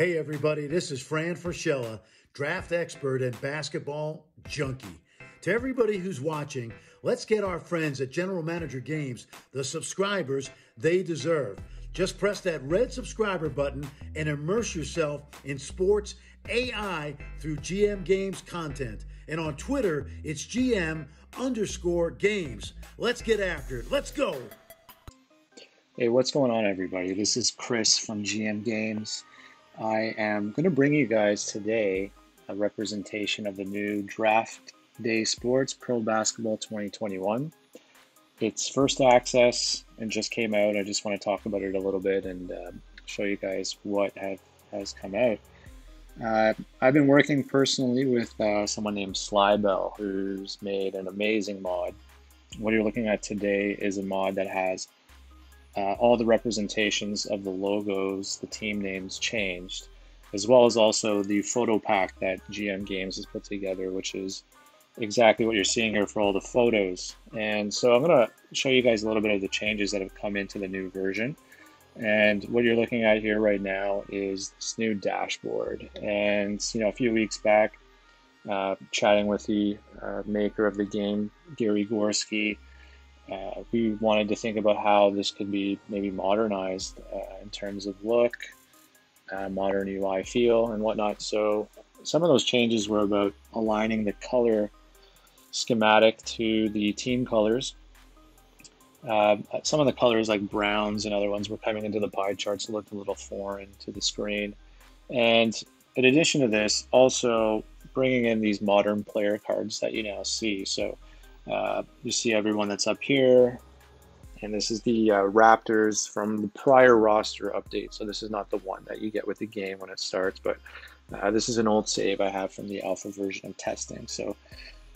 Hey, everybody, this is Fran Fraschilla, draft expert and basketball junkie. To everybody who's watching, let's get our friends at General Manager Games the subscribers they deserve. Just press that red subscriber button and immerse yourself in sports AI through GM Games content. And on Twitter, it's GM underscore games. Let's get after it. Let's go. Hey, what's going on, everybody? This is Chris from GM Games. I am going to bring you guys today a representation of the new Draft Day Sports Pro Basketball 2021. It's first access and just came out. I just want to talk about it a little bit and uh, show you guys what have, has come out. Uh, I've been working personally with uh, someone named Slybelle, who's made an amazing mod. What you're looking at today is a mod that has uh, all the representations of the logos, the team names changed, as well as also the photo pack that GM Games has put together, which is exactly what you're seeing here for all the photos. And so I'm going to show you guys a little bit of the changes that have come into the new version. And what you're looking at here right now is this new dashboard. And, you know, a few weeks back, uh, chatting with the uh, maker of the game, Gary Gorski, uh, we wanted to think about how this could be maybe modernized uh, in terms of look, uh, modern UI feel, and whatnot. So some of those changes were about aligning the color schematic to the team colors. Uh, some of the colors, like browns and other ones, were coming into the pie charts, looked a little foreign to the screen. And in addition to this, also bringing in these modern player cards that you now see. So uh, you see everyone that's up here. And this is the uh, Raptors from the prior roster update. So this is not the one that you get with the game when it starts, but uh, this is an old save I have from the alpha version of testing. So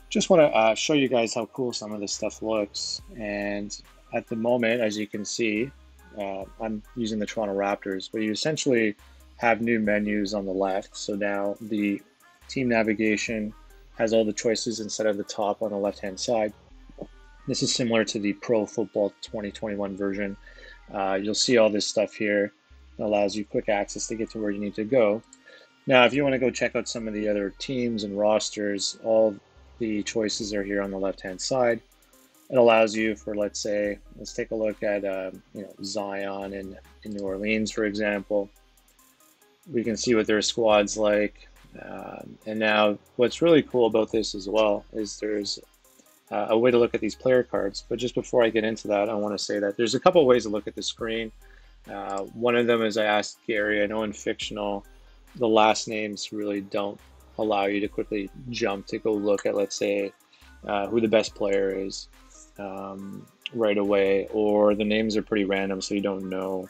just want to uh, show you guys how cool some of this stuff looks. And at the moment, as you can see, uh, I'm using the Toronto Raptors, but you essentially have new menus on the left. So now the team navigation has all the choices instead of the top on the left hand side. This is similar to the Pro Football 2021 version. Uh, you'll see all this stuff here. It allows you quick access to get to where you need to go. Now, if you want to go check out some of the other teams and rosters, all the choices are here on the left hand side. It allows you for, let's say, let's take a look at uh, you know Zion in, in New Orleans, for example. We can see what their squad's like. Um, and now, what's really cool about this as well is there's uh, a way to look at these player cards. But just before I get into that, I want to say that there's a couple ways to look at the screen. Uh, one of them is I asked Gary, I know in fictional, the last names really don't allow you to quickly jump to go look at, let's say, uh, who the best player is um, right away, or the names are pretty random, so you don't know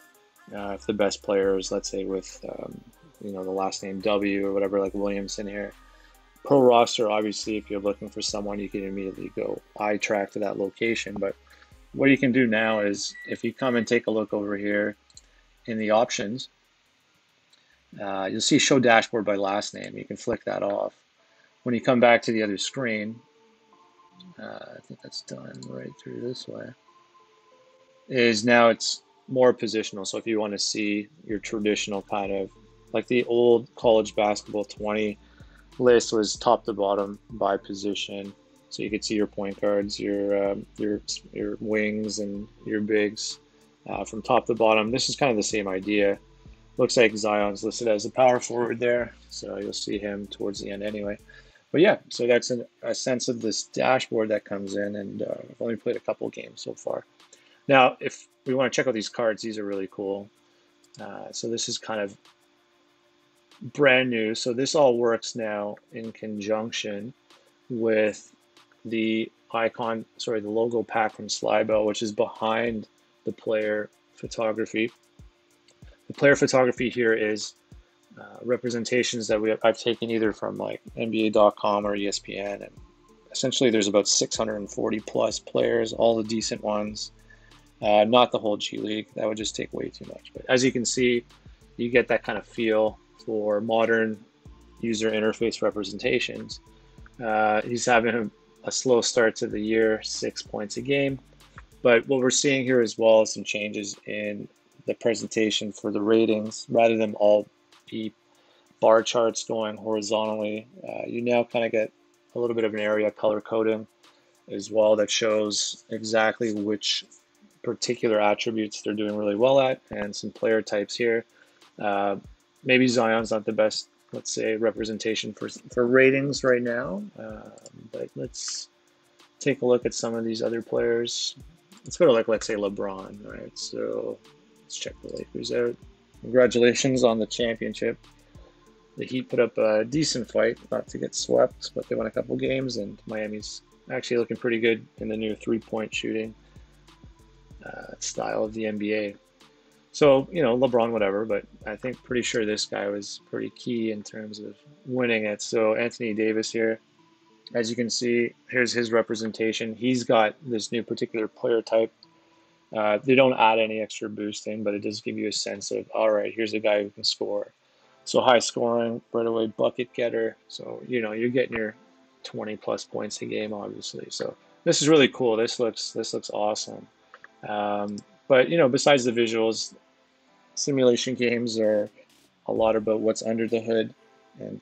uh, if the best player is, let's say, with um, you know the last name W or whatever, like Williamson here. Pro roster, obviously, if you're looking for someone, you can immediately go eye track to that location. But what you can do now is if you come and take a look over here in the options, uh, you'll see show dashboard by last name. You can flick that off. When you come back to the other screen, uh, I think that's done right through this way, is now it's more positional. So if you want to see your traditional kind of like the old college basketball 20 list was top to bottom by position. So you could see your point guards, your um, your your wings, and your bigs uh, from top to bottom. This is kind of the same idea. Looks like Zion's listed as a power forward there, so you'll see him towards the end anyway. But yeah, so that's an, a sense of this dashboard that comes in, and uh, I've only played a couple games so far. Now, if we want to check out these cards, these are really cool. Uh, so this is kind of brand new. So this all works now in conjunction with the icon, sorry, the logo pack from Slybelle, which is behind the player photography. The player photography here is uh, representations that we have, I've taken either from like NBA.com or ESPN, and essentially there's about 640 plus players, all the decent ones. Uh, not the whole G League, that would just take way too much. But as you can see, you get that kind of feel for modern user interface representations. Uh, he's having a, a, slow start to the year, six points a game. But what we're seeing here as well is some changes in the presentation for the ratings. Rather than all be bar charts going horizontally. Uh, you now kind of get a little bit of an area color coding as well that shows exactly which particular attributes they're doing really well at and some player types here. Uh, maybe Zion's not the best, let's say, representation for, for ratings right now, uh, but let's take a look at some of these other players. Let's go to like, let's say LeBron, right? So let's check the Lakers out. Congratulations on the championship. The Heat put up a decent fight, not to get swept, but they won a couple games, and Miami's actually looking pretty good in the new three point shooting uh, style of the NBA. So, you know, LeBron, whatever, but I think pretty sure this guy was pretty key in terms of winning it. So, Anthony Davis here, as you can see, here's his representation. He's got this new particular player type. Uh, they don't add any extra boosting, but it does give you a sense of, all right, here's a guy who can score. So, high scoring, right away, bucket getter. So, you know, you're getting your 20 plus points a game, obviously. So, this is really cool. This looks this looks awesome. Um, but you know, besides the visuals, simulation games are a lot about what's under the hood and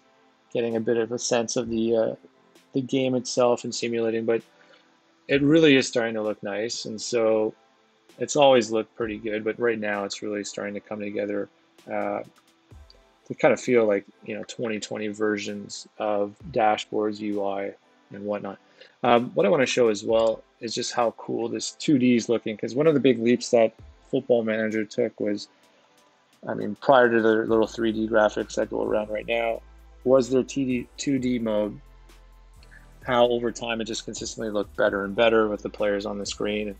getting a bit of a sense of the uh, the game itself and simulating. But it really is starting to look nice, and so it's always looked pretty good. But right now, it's really starting to come together. Uh, to kind of feel like you know 2020 versions of dashboards, UI, and whatnot. Um, what I want to show as well is just how cool this 2D is looking because one of the big leaps that Football Manager took was, I mean, prior to the little 3D graphics that go around right now, was their TD, 2D mode. How over time it just consistently looked better and better with the players on the screen and,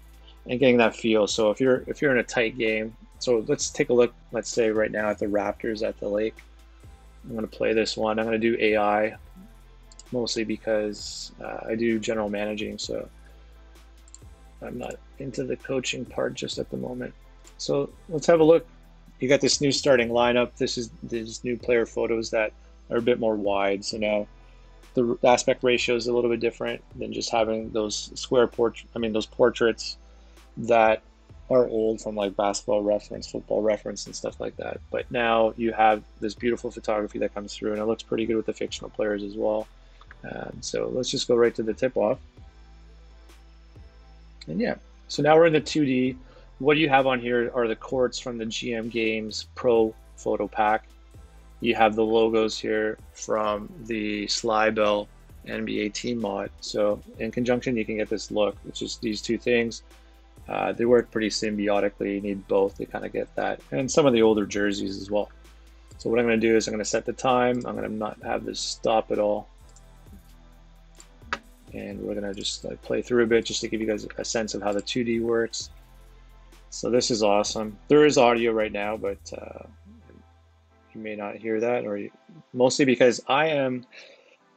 and getting that feel. So if you're if you're in a tight game, so let's take a look. Let's say right now at the Raptors at the lake. I'm going to play this one. I'm going to do AI mostly because uh, I do general managing, so I'm not into the coaching part just at the moment. So let's have a look. You got this new starting lineup. This is these new player photos that are a bit more wide. So now the aspect ratio is a little bit different than just having those square portrait. I mean those portraits that are old from like basketball reference, football reference, and stuff like that. But now you have this beautiful photography that comes through, and it looks pretty good with the fictional players as well. Um, so let's just go right to the tip off. And yeah, so now we're in the 2D. What you have on here are the courts from the GM Games Pro Photo Pack. You have the logos here from the Slybelle NBA team mod. So in conjunction, you can get this look, which is these two things. Uh, they work pretty symbiotically. You need both to kind of get that, and some of the older jerseys as well. So what I'm going to do is I'm going to set the time. I'm going to not have this stop at all and we're gonna just like play through a bit just to give you guys a sense of how the 2D works. So this is awesome. There is audio right now, but uh, you may not hear that, or you, mostly because I am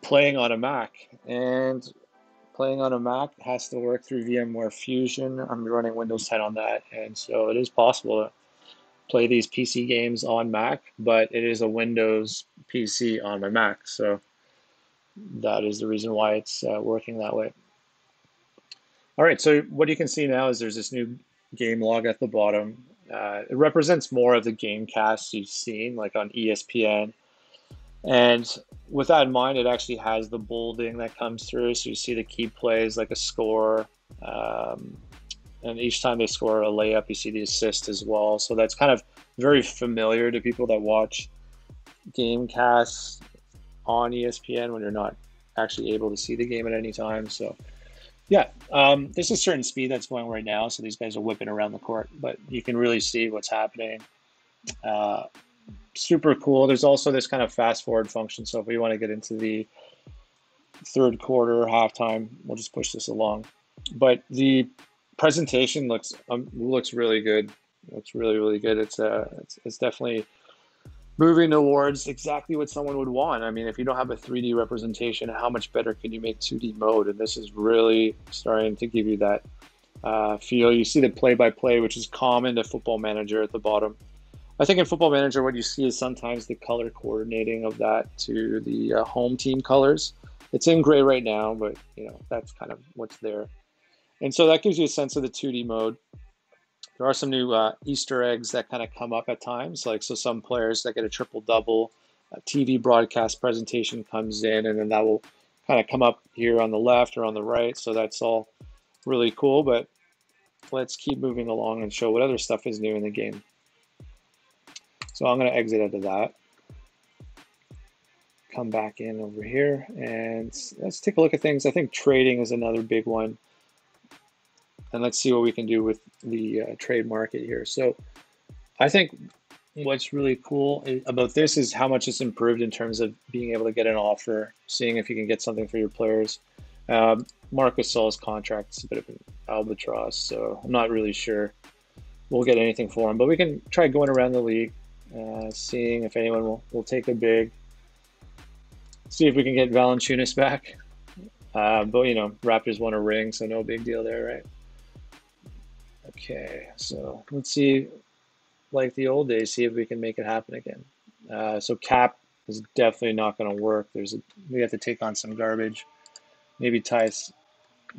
playing on a Mac, and playing on a Mac has to work through VMware Fusion. I'm running Windows 10 on that, and so it is possible to play these PC games on Mac, but it is a Windows PC on my Mac, so that is the reason why it's uh, working that way. All right, so what you can see now is there's this new game log at the bottom. Uh, it represents more of the game casts you've seen, like on ESPN. And with that in mind, it actually has the bolding that comes through. So you see the key plays, like a score. Um, and each time they score a layup, you see the assist as well. So that's kind of very familiar to people that watch game casts on ESPN when you're not actually able to see the game at any time. So, yeah, um, there's a certain speed that's going right now. So these guys are whipping around the court, but you can really see what's happening. Uh, super cool. There's also this kind of fast forward function. So if we want to get into the third quarter, halftime, we'll just push this along. But the presentation looks um, looks really good. It's really really good. It's uh it's, it's definitely moving towards exactly what someone would want. I mean, if you don't have a 3D representation, how much better can you make 2D mode? And this is really starting to give you that uh, feel. You see the play-by-play, which is common to Football Manager at the bottom. I think in Football Manager, what you see is sometimes the color coordinating of that to the uh, home team colors. It's in gray right now, but you know that's kind of what's there. And so that gives you a sense of the 2D mode there are some new uh, Easter eggs that kind of come up at times. Like, so some players that get a triple double a TV broadcast presentation comes in, and then that will kind of come up here on the left or on the right. So that's all really cool. But let's keep moving along and show what other stuff is new in the game. So I'm going to exit out of that. Come back in over here and let's take a look at things. I think trading is another big one. And let's see what we can do with the uh, trade market here. So I think what's really cool about this is how much it's improved in terms of being able to get an offer, seeing if you can get something for your players. Um, Marc Gasol's contract's a bit of an albatross, so I'm not really sure we'll get anything for him. But we can try going around the league, uh, seeing if anyone will, will take a big. See if we can get Valanciunas back. Uh, but you know, Raptors won a ring, so no big deal there, right? Okay, so let's see like the old days, see if we can make it happen again. Uh, so cap is definitely not going to work. There's a, we have to take on some garbage. Maybe Tyus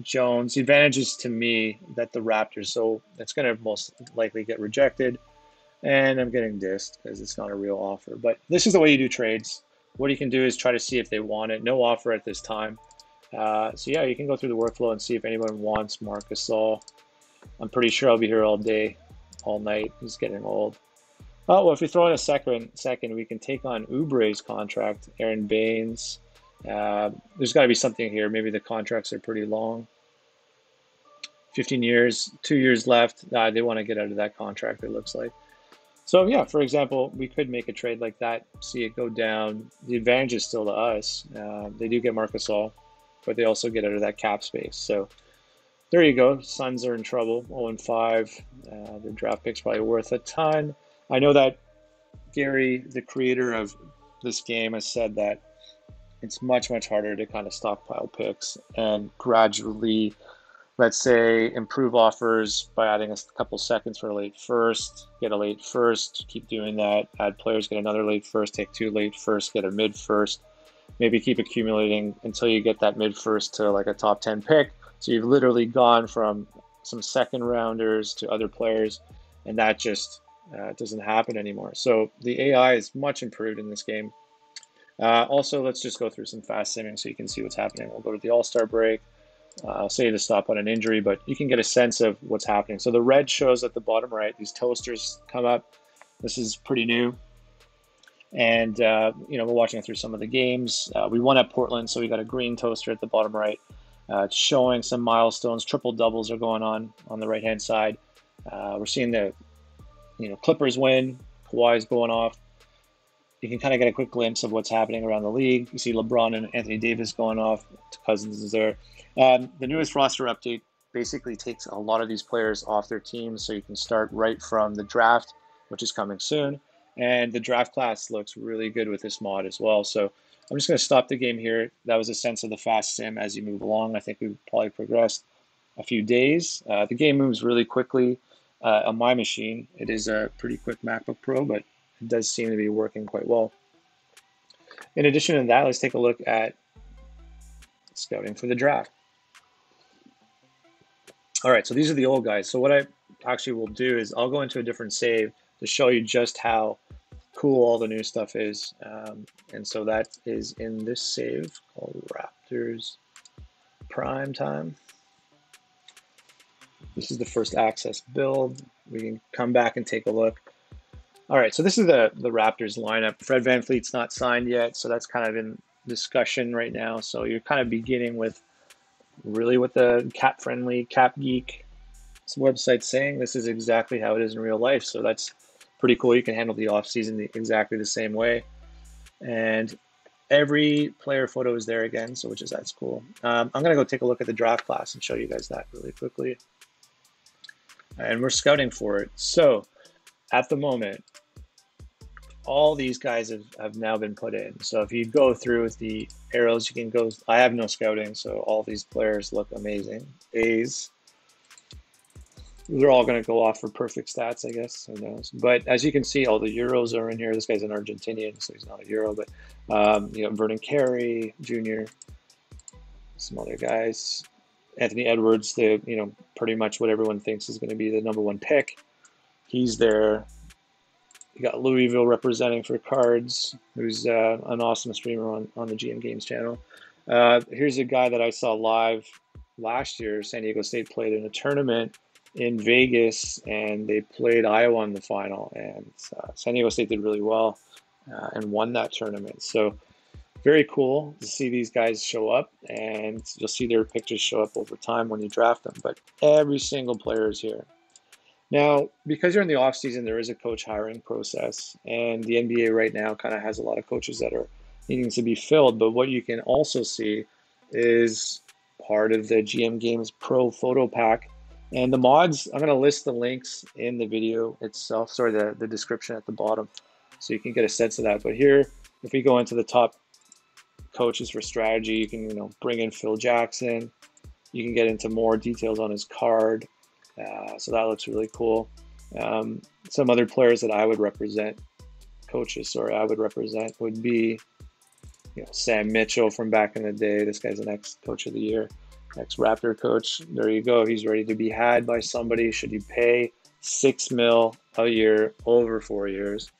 Jones. The advantage is to me that the Raptors, so it's going to most likely get rejected. And I'm getting dissed because it's not a real offer. But this is the way you do trades. What you can do is try to see if they want it. No offer at this time. Uh, so yeah, you can go through the workflow and see if anyone wants Marcus Gasol. I'm pretty sure I'll be here all day all night. He's getting old. Oh, well, if we throw in a second, second, we can take on Oubre's contract, Aron Baynes. Uh, there's got to be something here. Maybe the contracts are pretty long. 15 years, two years left. Uh, they want to get out of that contract, it looks like. So, yeah, for example, we could make a trade like that, see it go down. The advantage is still to us. Uh, they do get Marc Gasol, but they also get out of that cap space. So, there you go. Suns are in trouble. 0 and 5. Uh, their draft pick's probably worth a ton. I know that Gary, the creator of this game, has said that it's much, much harder to kind of stockpile picks and gradually, let's say, improve offers by adding a couple seconds for a late first, get a late first, keep doing that, add players, get another late first, take two late first, get a mid first, maybe keep accumulating until you get that mid first to like a top 10 pick so you've literally gone from some second rounders to other players, and that just uh, doesn't happen anymore. So the AI is much improved in this game. Uh, also, let's just go through some fast simming so you can see what's happening. We'll go to the All Star break. Uh, I'll say to stop on an injury, but you can get a sense of what's happening. So the red shows at the bottom right. These toasters come up. This is pretty new. And, uh, you know, we're watching through some of the games. Uh, we won at Portland, so we got a green toaster at the bottom right. Uh, showing some milestones. Triple doubles are going on on the right hand side. Uh, we're seeing the you know Clippers win. Kawhi's going off. You can kind of get a quick glimpse of what's happening around the league. You see LeBron and Anthony Davis going off. Cousins is there. Um, the newest roster update basically takes a lot of these players off their teams, so you can start right from the draft, which is coming soon. And the draft class looks really good with this mod as well. So I'm just going to stop the game here. That was a sense of the fast sim as you move along. I think we've probably progressed a few days. Uh, the game moves really quickly uh, on my machine. It is a pretty quick MacBook Pro, but it does seem to be working quite well. In addition to that, let's take a look at scouting for the draft. All right, so these are the old guys. So what I actually will do is I'll go into a different save to show you just how cool all the new stuff is. Um, and so that is in this save called Raptors Prime Time. This is the first access build. We can come back and take a look. All right, so this is the, the Raptors lineup. Fred VanVleet's not signed yet, so that's kind of in discussion right now. So you're kind of beginning with really what the cap friendly, cap geek website's saying. This is exactly how it is in real life. So that's pretty cool. You can handle the off season exactly the same way. And every player photo is there again, so which is that's cool. Um, I'm gonna go take a look at the draft class and show you guys that really quickly. And we're scouting for it. So at the moment, all these guys have, have now been put in. So if you go through with the arrows, you can go. I have no scouting, so all these players look amazing. A's, they're all going to go off for perfect stats, I guess. Who knows? But as you can see, all the Euros are in here. This guy's an Argentinian, so he's not a Euro. But um, you know, Vernon Carey Jr., some other guys, Anthony Edwards, the you know pretty much what everyone thinks is going to be the number one pick. He's there. you got Louisville representing for Cards, who's uh, an awesome streamer on, on the GM Games channel. Uh, here's a guy that I saw live last year. San Diego State played in a tournament in Vegas, and they played Iowa in the final. And uh, San Diego State did really well uh, and won that tournament. So very cool to see these guys show up, and you'll see their pictures show up over time when you draft them. But every single player is here. Now, because you're in the off season, there is a coach hiring process, and the NBA right now kind of has a lot of coaches that are needing to be filled. But what you can also see is part of the GM Games Pro photo pack. And the mods, I'm going to list the links in the video itself, sorry, the, the description at the bottom, so you can get a sense of that. But here, if we go into the top coaches for strategy, you can you know bring in Phil Jackson. You can get into more details on his card. Uh, so that looks really cool. Um, some other players that I would represent, coaches, sorry, I would represent would be, you know, Sam Mitchell from back in the day. This guy's an ex-coach of the year, ex-Raptor coach. There you go. He's ready to be had by somebody. Should you pay six mil a year over four years?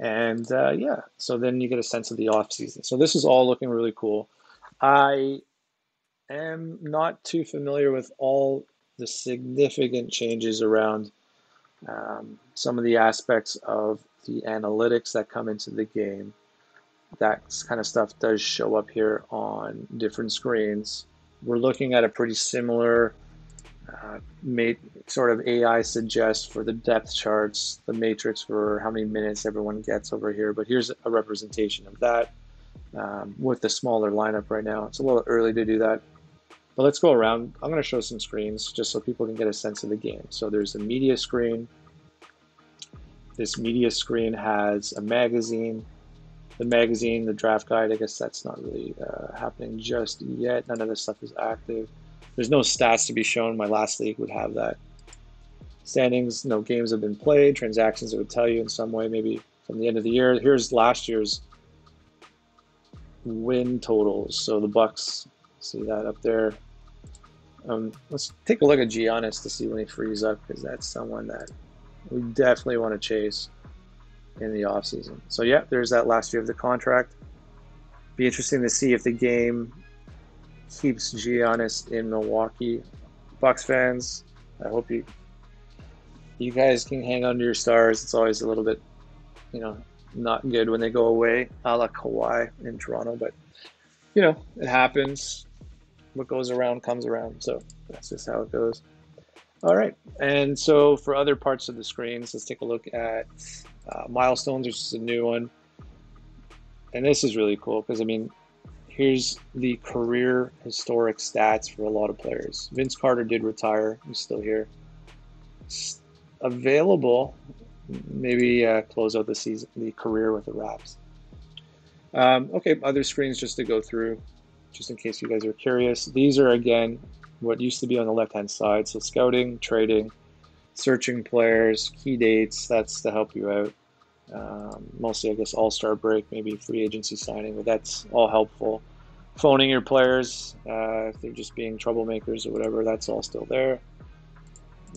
And uh, yeah, so then you get a sense of the off season. So this is all looking really cool. I am not too familiar with all the significant changes around um, some of the aspects of the analytics that come into the game. That kind of stuff does show up here on different screens. We're looking at a pretty similar uh, made sort of AI suggests for the depth charts, the matrix for how many minutes everyone gets over here. But here's a representation of that um, with the smaller lineup right now. It's a little early to do that. But let's go around. I'm going to show some screens just so people can get a sense of the game. So there's the media screen. This media screen has a magazine. The magazine, the draft guide, I guess that's not really uh, happening just yet. None of this stuff is active. There's no stats to be shown. My last league would have that. Standings, no games have been played. Transactions, it would tell you in some way, maybe from the end of the year. Here's last year's win totals. So the Bucks, see that up there. Um, let's take a look at Giannis to see when he frees up because that's someone that we definitely want to chase in the offseason. So, yeah, there's that last year of the contract. Be interesting to see if the game keeps Giannis in Milwaukee. Bucks fans, I hope you you guys can hang on to your stars. It's always a little bit, you know, not good when they go away, a la Kawhi in Toronto, but you know, it happens what goes around comes around. So that's just how it goes. All right. And so for other parts of the screens, let's take a look at uh, milestones, which is a new one. And this is really cool because, I mean, here's the career historic stats for a lot of players. Vince Carter did retire. He's still here. Available. Maybe uh, close out the season, the career with the Raps. Um, okay, other screens just to go through just in case you guys are curious. These are, again, what used to be on the left-hand side. So scouting, trading, searching players, key dates, that's to help you out. Um, mostly, I guess, all-star break, maybe free agency signing, but that's all helpful. Phoning your players, uh, if they're just being troublemakers or whatever, that's all still there.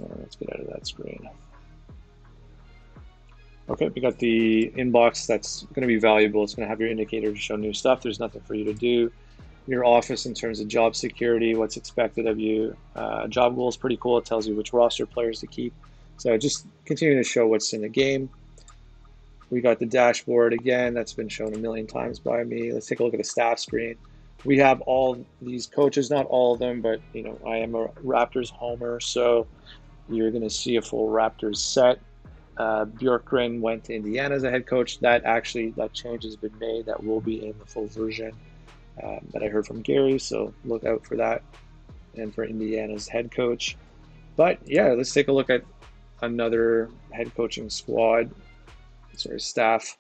Uh, let's get out of that screen. Okay, we got the inbox that's going to be valuable. It's going to have your indicator to show new stuff. There's nothing for you to do your office in terms of job security, what's expected of you. Uh, job goal is pretty cool. It tells you which roster players to keep. So just continue to show what's in the game. We got the dashboard again. That's been shown a million times by me. Let's take a look at the staff screen. We have all these coaches, not all of them, but you know I am a Raptors homer, so you're going to see a full Raptors set. Uh, Bjorkgren went to Indiana as a head coach. That actually that change has been made. That will be in the full version um, that I heard from Gary. So look out for that and for Indiana's head coach. But yeah, let's take a look at another head coaching squad, sorry, staff.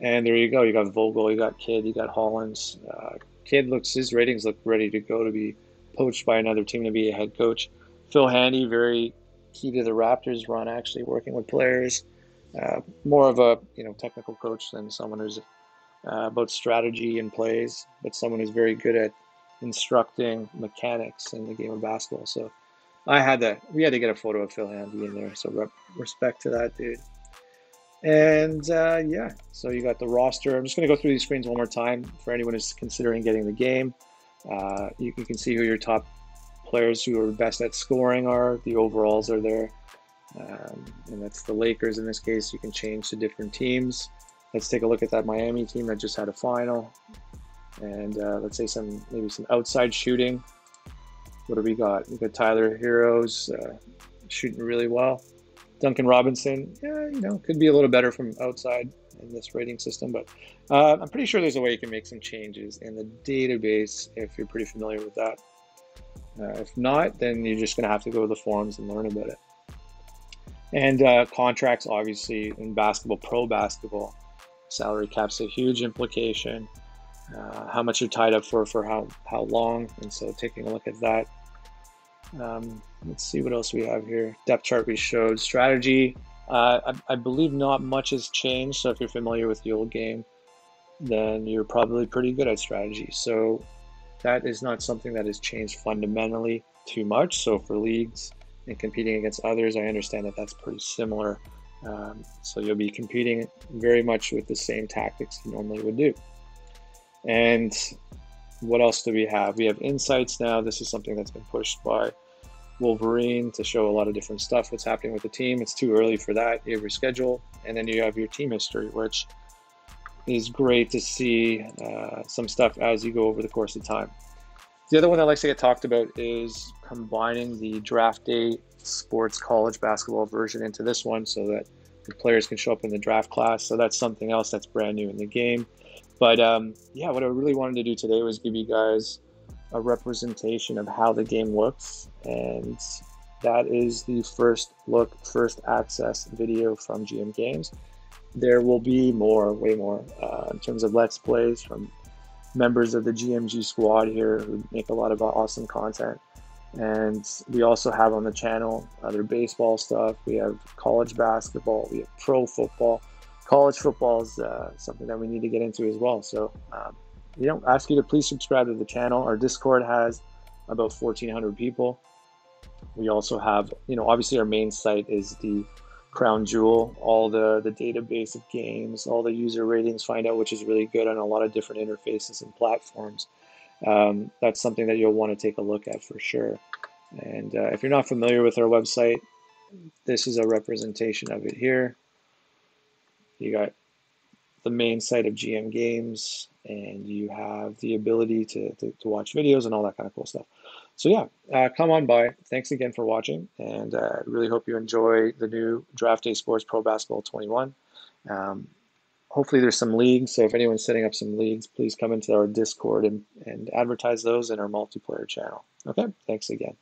And there you go. You got Vogel, you got Kidd, you got Hollins. Uh, Kidd looks his ratings look ready to go to be poached by another team to be a head coach. Phil Handy, very key to the Raptors run, actually working with players. Uh, more of a you know technical coach than someone who's uh, about strategy and plays, but someone who's very good at instructing mechanics in the game of basketball. So I had to, we had to get a photo of Phil Handy in there. So respect to that dude. And uh, yeah, so you got the roster. I'm just going to go through these screens one more time for anyone who's considering getting the game. Uh, you, you, can see who your top players who are best at scoring are. The overalls are there. Um, and that's the Lakers in this case. You can change to different teams. Let's take a look at that Miami team that just had a final. And uh, let's say some maybe some outside shooting. What do we got? We got Tyler Herro's uh, shooting really well. Duncan Robinson, yeah, you know, could be a little better from outside in this rating system, but uh, I'm pretty sure there's a way you can make some changes in the database if you're pretty familiar with that. Uh, if not, then you're just going to have to go to the forums and learn about it. And uh, contracts, obviously, in basketball, pro basketball, salary cap's a huge implication. Uh, how much you're tied up for for how how long, and so taking a look at that. Um, let's see what else we have here. Depth chart we showed. Strategy, uh, I, I, believe not much has changed. So if you're familiar with the old game, then you're probably pretty good at strategy. So that is not something that has changed fundamentally too much. So for leagues and competing against others, I understand that that's pretty similar. Um, so you'll be competing very much with the same tactics you normally would do. And what else do we have? We have insights now. This is something that's been pushed by Wolverine to show a lot of different stuff, what's happening with the team. It's too early for that. You have your schedule, and then you have your team history, which is great to see uh, some stuff as you go over the course of time. The other one that likes to get talked about is combining the draft day sports college basketball version into this one so that the players can show up in the draft class. So that's something else that's brand new in the game. But um, yeah, what I really wanted to do today was give you guys a representation of how the game looks. And that is the first look, first access video from GM Games. There will be more, way more, uh, in terms of Let's Plays from members of the GMG squad here who make a lot of awesome content. And we also have on the channel other baseball stuff. We have college basketball. We have pro football. College football is uh, something that we need to get into as well. So um, we don't ask you to please subscribe to the channel. Our Discord has about 1,400 people. We also have, you know, obviously our main site is the crown jewel, all the, the database of games, all the user ratings, find out which is really good on a lot of different interfaces and platforms. Um, that's something that you'll want to take a look at for sure. And uh, if you're not familiar with our website, this is a representation of it here. You got the main site of GM Games, and you have the ability to, to, to watch videos and all that kind of cool stuff. So yeah, uh, come on by. Thanks again for watching, and uh, really hope you enjoy the new Draft Day Sports Pro Basketball 21. Um, hopefully there's some leagues, so if anyone's setting up some leagues, please come into our Discord and, and advertise those in our multiplayer channel. Okay, thanks again.